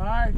Bye.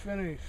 Finished.